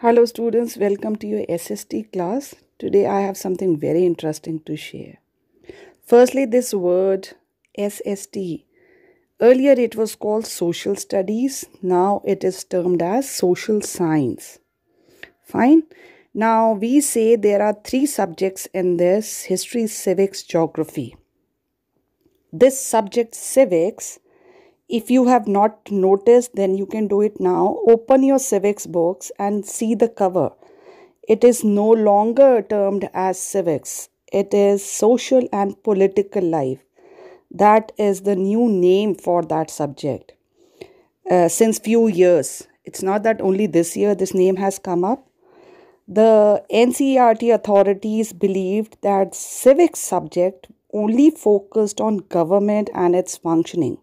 Hello students, welcome to your SST class. Today I have something very interesting to share. Firstly, this word SST. Earlier it was called social studies. Now it is termed as social science. Fine. Now we say there are three subjects in this history, civics, geography. This subject civics if you have not noticed, then you can do it now. Open your civics books and see the cover. It is no longer termed as civics, it is social and political life. That is the new name for that subject. Uh, since few years, it's not that only this year this name has come up. The NCERT authorities believed that civics subject only focused on government and its functioning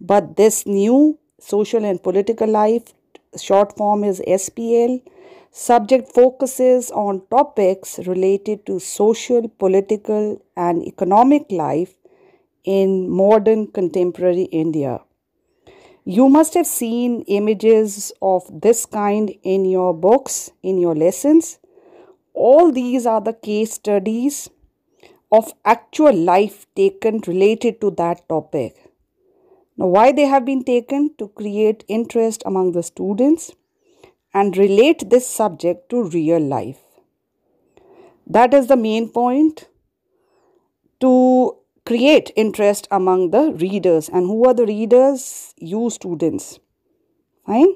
but this new social and political life, short form is SPL, subject focuses on topics related to social, political, and economic life in modern contemporary India. You must have seen images of this kind in your books, in your lessons. All these are the case studies of actual life taken related to that topic. Now, why they have been taken to create interest among the students and relate this subject to real life. That is the main point to create interest among the readers. And who are the readers? You students. Fine.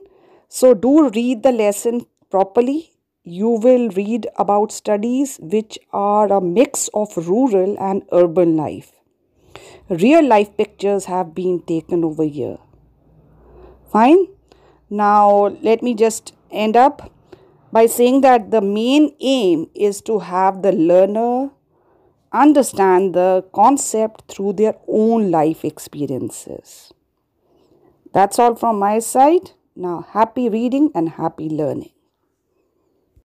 So, do read the lesson properly. You will read about studies which are a mix of rural and urban life real life pictures have been taken over here. Fine. Now, let me just end up by saying that the main aim is to have the learner understand the concept through their own life experiences. That's all from my side. Now, happy reading and happy learning.